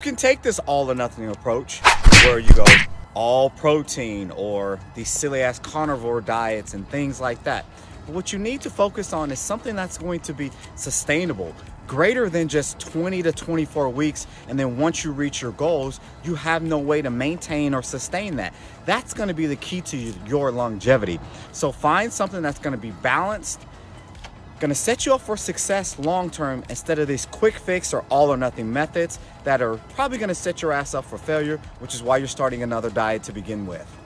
You can take this all or nothing approach where you go all protein or these silly ass carnivore diets and things like that. But what you need to focus on is something that's going to be sustainable, greater than just 20 to 24 weeks. And then once you reach your goals, you have no way to maintain or sustain that. That's going to be the key to your longevity. So find something that's going to be balanced, to set you up for success long term instead of these quick fix or all or nothing methods that are probably to set your ass up for failure, which is why you're starting another diet to begin with.